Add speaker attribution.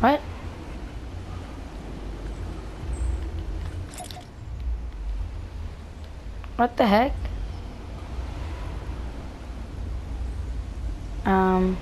Speaker 1: What? What the heck? Um...